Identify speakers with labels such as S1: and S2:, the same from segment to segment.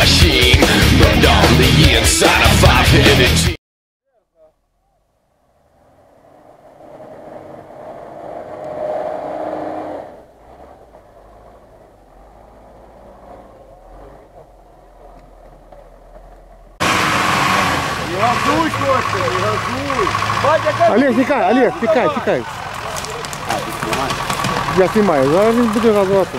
S1: machine. But on the inside, a five-headed team.
S2: Олег, тікай, Олег, тікай, тікай. Я знімаю, зараз він буде газувати.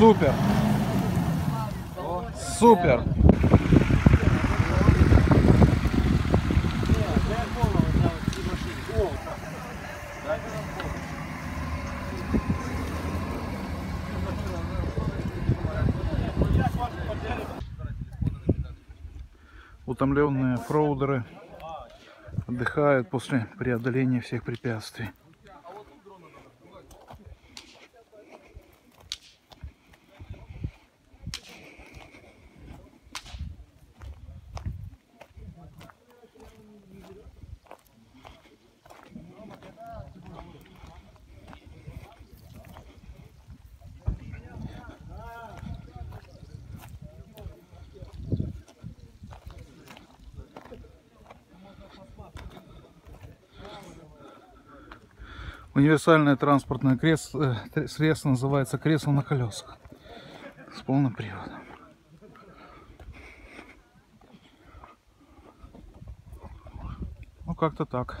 S2: Супер. Супер. Утомленные фроудеры отдыхают после преодоления всех препятствий. Универсальное транспортное крес- э, средство называется кресло на колесах с полным приводом. Ну как-то так.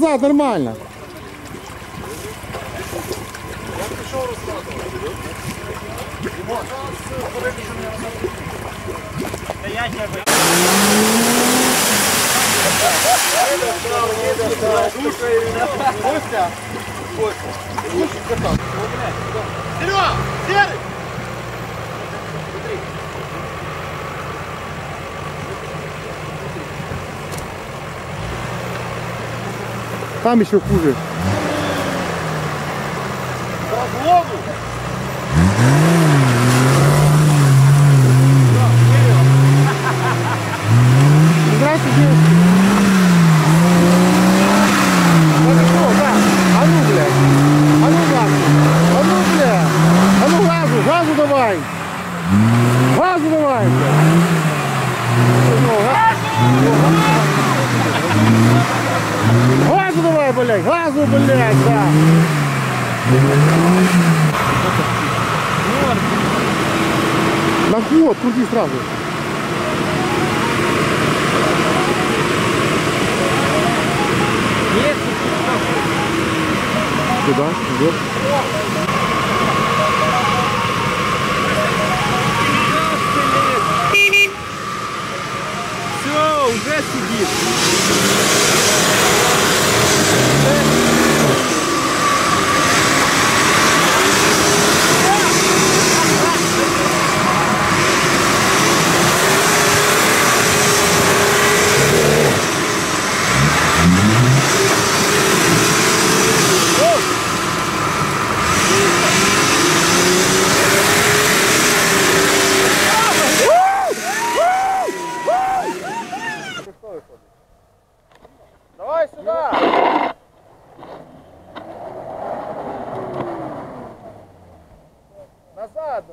S2: Назад, нормально. Там еще хуже. Здравствуйте. Хорошо, да. А ну, блядь. А ну, газу. А ну, блядь. А ну, газу, газу давай. Газу давай, блядь. Ну, га- Газу давай, блядь. Газу, блядь, да. На ход, крути сразу. Туда, вверх.
S3: Назад.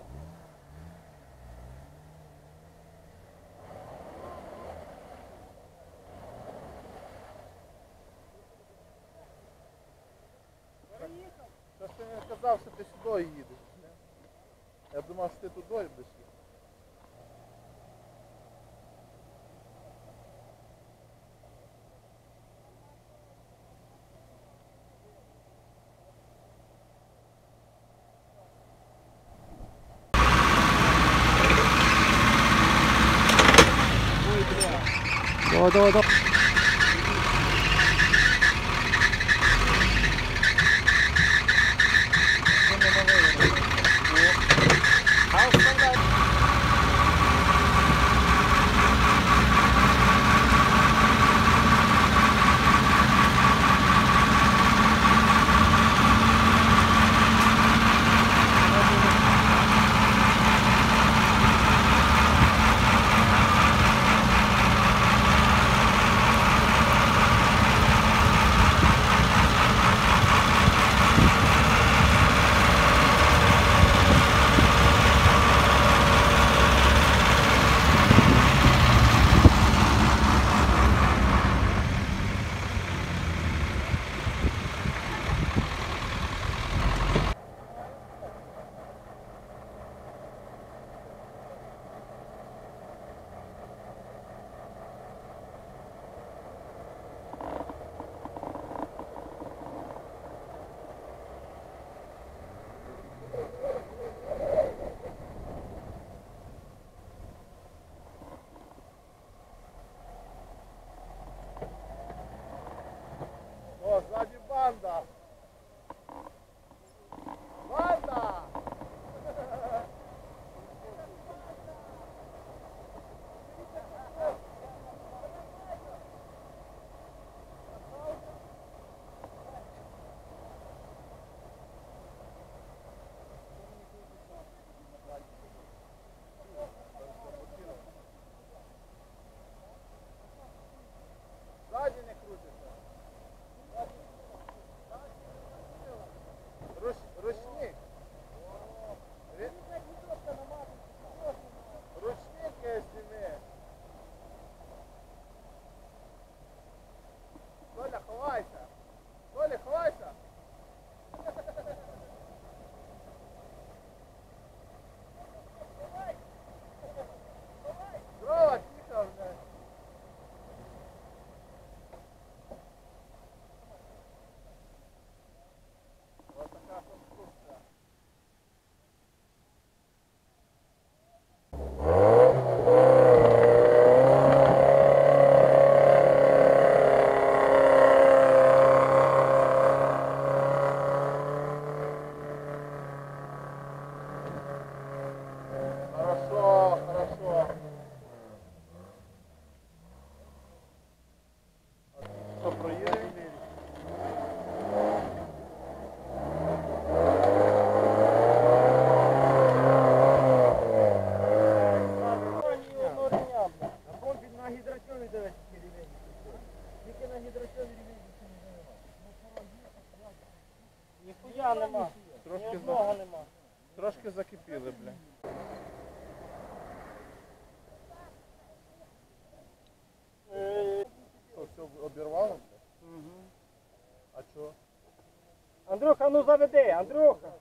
S3: Що ж сказав, що ти сюди їдеш? Я думав, що ти туди будеш їхати. Давай, давай, давай. Сзади
S4: Ніхуя нема. Ні
S3: Трошки,
S4: одного
S3: за...
S4: нема.
S3: Трошки закипіли, бля.
S4: Е,
S3: Що, все обірвало? бля? А чого?
S4: Андрюха, ну заведи, Андрюха.